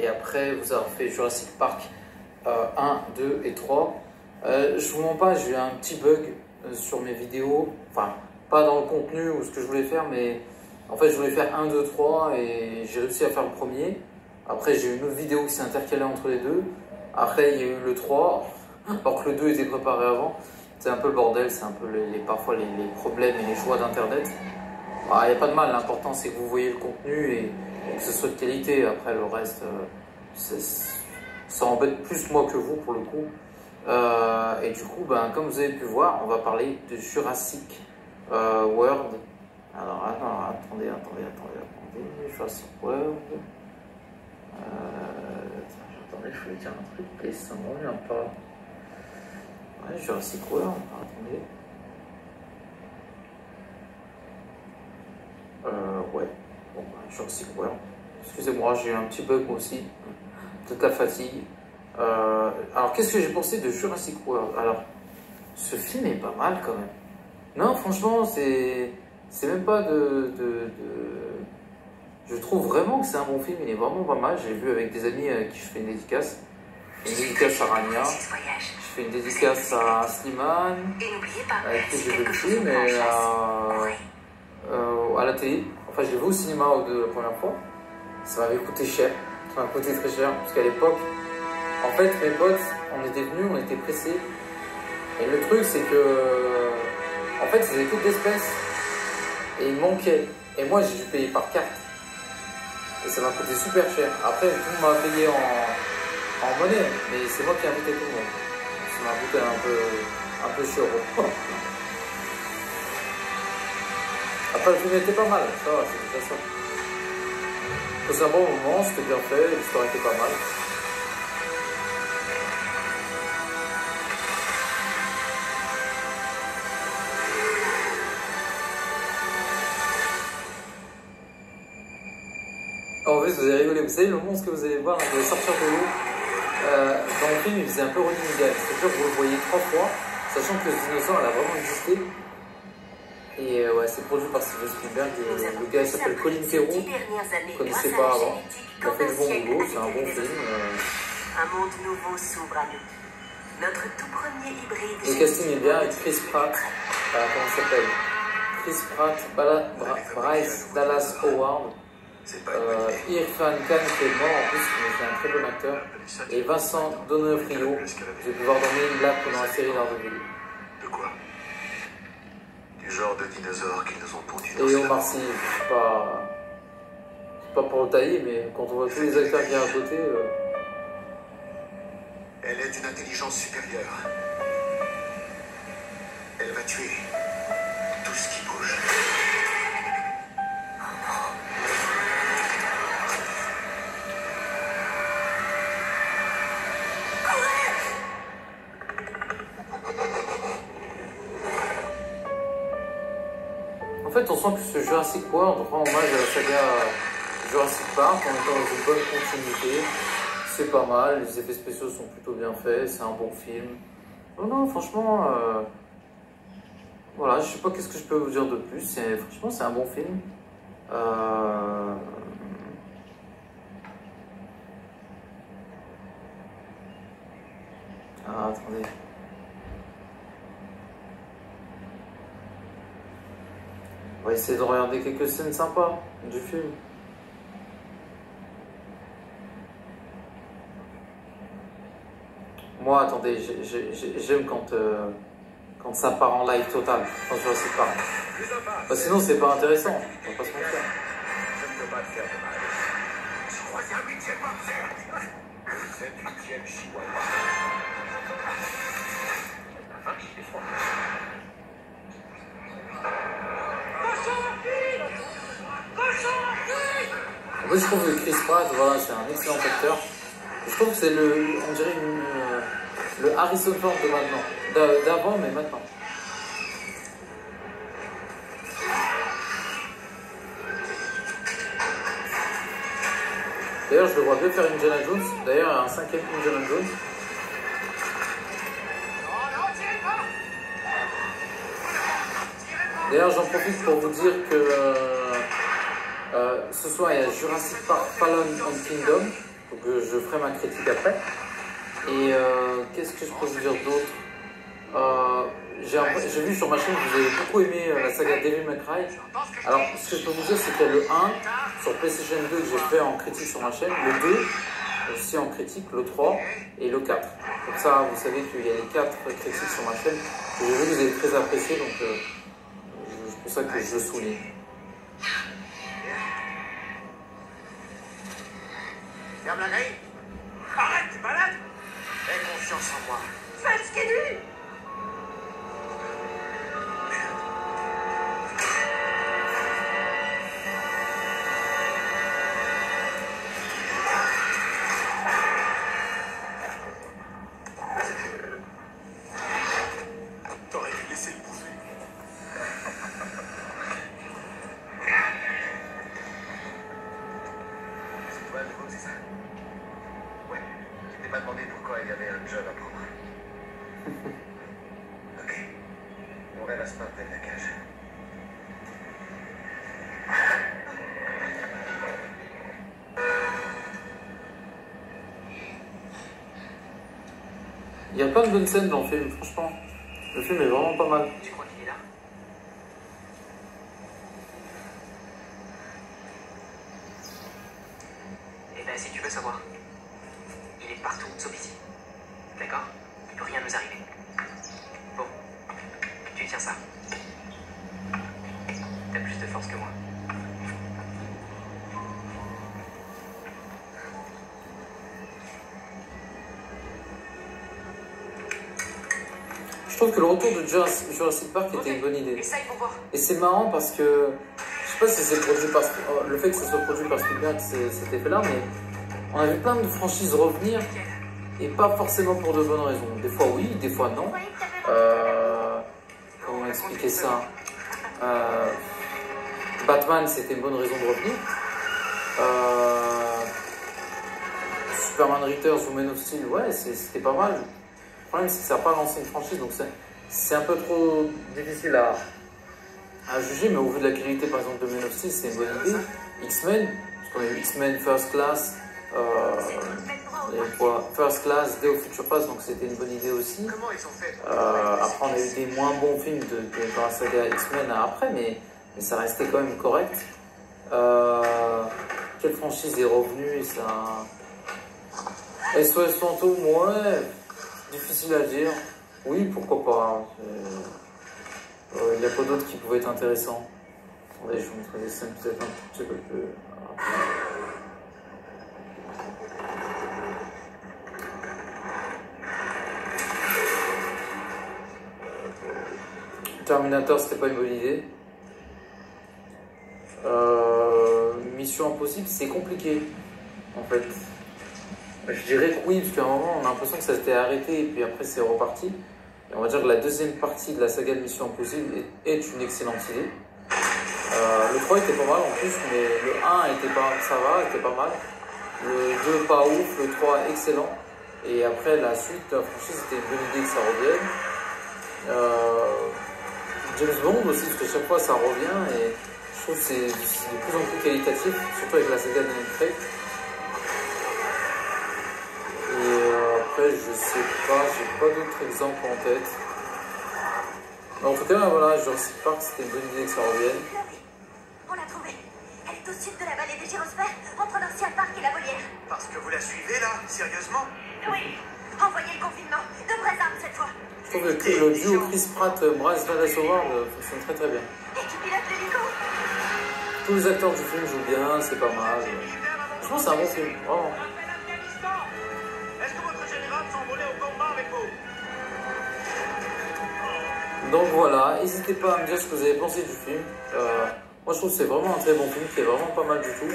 et après vous avez fait Jurassic Park 1, 2 et 3. Euh, je vous mens pas, j'ai eu un petit bug euh, sur mes vidéos, enfin pas dans le contenu ou ce que je voulais faire, mais en fait je voulais faire 1, 2, 3 et j'ai réussi à faire le premier. Après j'ai eu une autre vidéo qui s'est intercalée entre les deux. Après il y a eu le 3, alors que le 2 était préparé avant. C'est un peu le bordel, c'est un peu parfois les, problèmes et les choix d'internet. Il n'y a pas de mal, l'important c'est que vous voyez le contenu et, que ce soit de qualité. Après le reste, euh, ça embête plus moi que vous pour le coup. Euh, et du coup, ben, comme vous avez pu voir, on va parler de Jurassic euh, World. Alors, attendez, attendez, attendez, attendez. Jurassic World. Attendez, je voulais dire un truc, et ça ne revient pas. Ouais, Jurassic World, attendez. Euh, Jurassic World. Excusez-moi, j'ai eu un petit bug aussi. Toute la fatigue. Euh, alors, qu'est-ce que j'ai pensé de Jurassic World? Alors, ce film est pas mal quand même. Non, franchement, c'est. C'est même pas de, Je trouve vraiment que c'est un bon film, il est vraiment pas mal. J'ai vu avec des amis à qui je fais une dédicace. Une dédicace à Rania. Je fais une dédicace à Slimane, avec qui j'ai vu le film, et à, euh, à la télé. Enfin, je vu au cinéma la première fois. Ça m'avait coûté cher. Ça m'a coûté très cher, parce qu'à l'époque, en fait, mes potes, on était venus, on était pressés. Et le truc, c'est que. En fait, c'était toutes d'espèces. Et il manquait. Et moi, j'ai dû payer par carte. Et ça m'a coûté super cher. Après, tout m'a payé en, en monnaie. Mais c'est moi qui ai invité tout le monde. Ça m'a coûté un peu, un peu. Après, le film était pas mal. Ça va, c'est déjà ça. C'est un bon moment, c'était bien fait, l'histoire était pas mal. En fait, vous allez rigoler. Vous savez, le monstre que vous allez voir, vous allez sortir de l'eau. Euh, dans le film, il faisait un peu running gag. C'est-à-dire que vous le voyez trois fois, sachant que ce dinosaure, elle a vraiment existé. Et euh, ouais, c'est produit par Steven Spielberg. Et, le gars, s'appelle Colin Theroux. Vous ne connaissez pas avant. Il a fait le bon boulot, c'est un bon film. Euh... Un monde nouveau s'ouvre à nous. Notre tout premier hybride. Le casting est bien avec Chris Pratt. Euh, comment il s'appelle? Chris Pratt, Bala, Bra Bryce Dallas Howard. Euh, Irfan Khan qui est mort en plus, mais c'est un très bon acteur. Et Vincent Donofrio, je vais pouvoir donner une blague pendant la série d'Ardeville. De quoi? Du genre de dinosaures qu'ils nous ont pondus Et Omar Sy, c'est pas. Pas pour le tailler, mais quand on voit tous les acteurs qui a à côté. Euh... Elle est une intelligence supérieure. Elle va tuer sent que ce Jurassic World rend hommage à la saga Jurassic Park en étant dans une bonne continuité. C'est pas mal, les effets spéciaux sont plutôt bien faits, c'est un bon film. Non, non, franchement, euh... voilà, je sais pas qu'est-ce que je peux vous dire de plus. Franchement, c'est un bon film. Euh... Ah, attendez. Va essayer de regarder quelques scènes sympas du film. Moi, attendez, j'aime quand, euh, quand ça part en live total, quand je vois c'est pas. Bah, sinon, c'est pas intéressant, on va pas se mentir. Je ne peux pas te faire de mal. Je crois qu'il y a un huitième martyr. Cette huitième chihuahua. Enfin, il est froid. En fait, je trouve que Chris Pratt, voilà, c'est un excellent acteur. Je trouve que c'est le, on dirait euh, le Harrison Ford de maintenant, d'avant, mais maintenant. D'ailleurs, je le vois bien faire Indiana Jones. D'ailleurs, un cinquième Indiana Jones. D'ailleurs, j'en profite pour vous dire que euh, ce soir, il y a Jurassic Park Fallen and Kingdom. Donc je ferai ma critique après. Et euh, qu'est-ce que je peux vous dire d'autre? Euh, J'ai vu sur ma chaîne que vous avez beaucoup aimé la saga Devil May Cry. Alors ce que je peux vous dire c'est qu'il y a le 1 sur PlayStation 2 que j'ai fait en critique sur ma chaîne, le 2 aussi en critique, le 3 et le 4. Comme ça vous savez qu'il y a les 4 critiques sur ma chaîne. J'ai vu que vous avez très apprécié donc c'est pour ça que je souligne. Ferme la grille. Arrête, t'es malade Aie confiance en moi. Faites ce qu'il dit il y avait un job à prendre. ok. On va la smart de la cage. Il y a plein de bonnes scènes dans le film, franchement. Le film est vraiment pas mal. Tu crois qu'il est là Eh ben, si tu veux savoir, il est partout, sauf ici. D'accord Il peut rien nous arriver. Bon, tu tiens ça. T'as plus de force que moi. Je trouve que le retour de Jurassic Park était une bonne idée. Et c'est marrant parce que, je sais pas si c'est produit par, le fait que ça soit produit par Spielberg, cet effet-là, mais on a vu plein de franchises revenir et pas forcément pour de bonnes raisons. Des fois oui, des fois non. Euh, comment expliquer ça? Euh, Batman, c'était une bonne raison de revenir. Euh, Superman Returns ou Man of Steel, ouais, c'était pas mal. Le problème, c'est que ça n'a pas lancé une franchise, donc c'est- un peu trop difficile à, juger, mais au vu de la qualité, par exemple, de Man of Steel, c'est une bonne idée. X-Men, parce qu'on a eu X-Men First Class, quoi First Class, Day of Future Past, donc c'était une bonne idée aussi. Euh, après, on a eu des moins bons films de, de, dans la saga X-Men après, mais, mais ça restait quand même correct. Euh, quelle franchise est revenue et ça... SOS Fantôme, ouais, difficile à dire. Oui, pourquoi pas. C'est- euh, Il n'y a pas d'autres qui pouvaient être intéressants. Attendez, je vous montrer des scènes peut-être un petit peu Terminator, c'était pas une bonne idée. Euh, Mission Impossible, c'est compliqué, en fait. Je dirais que oui, parce qu'à un moment, on a l'impression que ça s'était arrêté et puis après, c'est reparti. Et on va dire que la deuxième partie de la saga de Mission Impossible est, une excellente idée. Euh, le 3 était pas mal en plus, mais le 1 était pas, ça va, était pas mal. Le 2 pas ouf, le 3 excellent. Et après, la suite la franchise, c'était une bonne idée que ça revienne. Euh, James Bond aussi, parce que chaque fois ça revient et je trouve que c'est de plus en plus qualitatif, surtout avec la saga Daniel Craig. Et euh, après, je sais pas, j'ai pas d'autres exemples en tête. Mais en tout cas, voilà, Jurassic Park, c'était une bonne idée que ça revienne. On l'a trouvée. Elle est au sud de la vallée des gyrosphères, entre l'ancien parc et la volière. Parce que vous la suivez là Sérieusement? Oui. Envoyez le confinement. Je trouve que le duo Chris Pratt, Bryce Dallas Howard euh, fonctionne très très bien. Tous les acteurs du film jouent bien, c'est pas mal. Je pense que c'est un bon film, vraiment. Donc voilà, n'hésitez pas à me dire ce que vous avez pensé du film. Euh, moi je trouve que c'est vraiment un très bon film qui est vraiment pas mal du tout.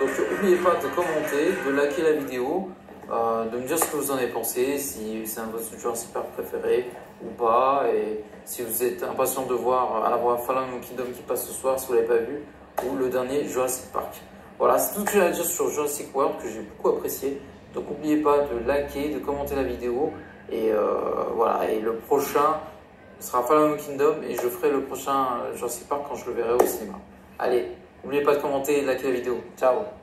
Donc n'oubliez pas de commenter, de liker la vidéo, euh, de me dire ce que vous en avez pensé, si c'est un de vos Jurassic Park préféré ou pas, et si vous êtes impatient de voir à la fois Fallen Kingdom qui passe ce soir si vous l'avez pas vu, ou le dernier Jurassic Park. Voilà, c'est tout ce que j'ai à dire sur Jurassic World que j'ai beaucoup apprécié. Donc n'oubliez pas de liker, de commenter la vidéo, et euh, voilà, et le prochain sera Fallen Kingdom et je ferai le prochain Jurassic Park quand je le verrai au cinéma. Allez, n'oubliez pas de commenter et de liker la vidéo. Ciao